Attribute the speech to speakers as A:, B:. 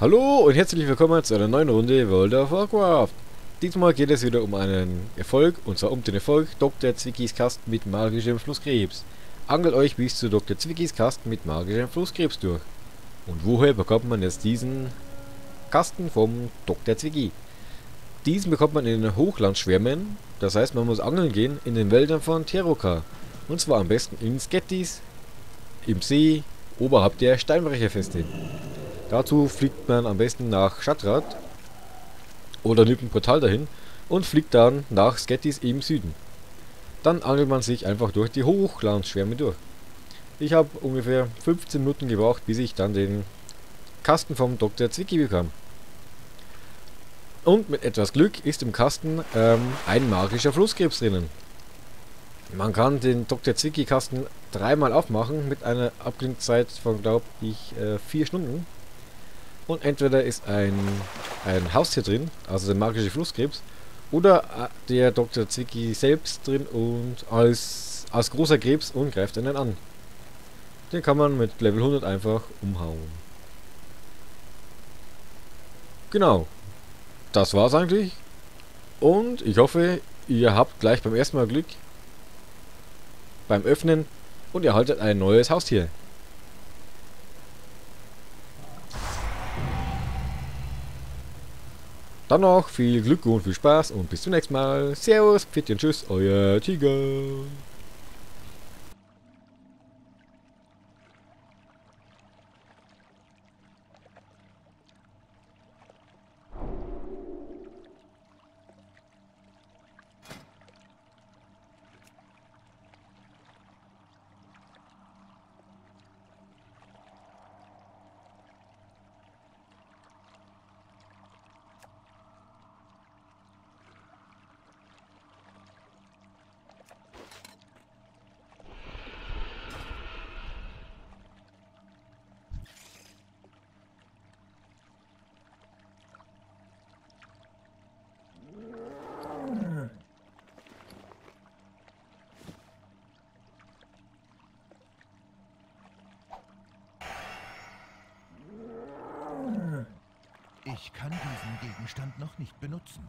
A: Hallo und herzlich willkommen zu einer neuen Runde World of Warcraft. Diesmal geht es wieder um einen Erfolg, und zwar um den Erfolg Dr. Zwickis Kasten mit magischem Flusskrebs. Angelt euch bis zu Dr. Zwickis Kasten mit magischem Flusskrebs durch. Und woher bekommt man jetzt diesen Kasten vom Dr. Zwicki? Diesen bekommt man in den Hochlandschwärmen, das heißt man muss angeln gehen in den Wäldern von Teroka. Und zwar am besten in Skettis, im See, oberhalb der Steinbrecherfeste. Dazu fliegt man am besten nach Shatrat oder nimmt ein Portal dahin und fliegt dann nach Skettis im Süden. Dann angelt man sich einfach durch die Hochlandschwärme durch. Ich habe ungefähr 15 Minuten gebraucht, bis ich dann den Kasten vom Dr. Zwicky bekam. Und mit etwas Glück ist im Kasten ähm, ein magischer Flusskrebs drinnen. Man kann den Dr. Zwicky Kasten dreimal aufmachen mit einer Abklingzeit von, glaube ich, äh, vier Stunden. Und entweder ist ein, ein Haustier drin, also der magische Flusskrebs, oder äh, der Dr. Zwicky selbst drin und als, als großer Krebs und greift einen an. Den kann man mit Level 100 einfach umhauen. Genau. Das war's eigentlich. Und ich hoffe, ihr habt gleich beim ersten Mal Glück beim Öffnen und ihr haltet ein neues Haustier. Dann noch viel Glück und viel Spaß und bis zum nächsten Mal. Servus, Pfitti und Tschüss, euer Tiger.
B: Ich kann diesen Gegenstand noch nicht benutzen.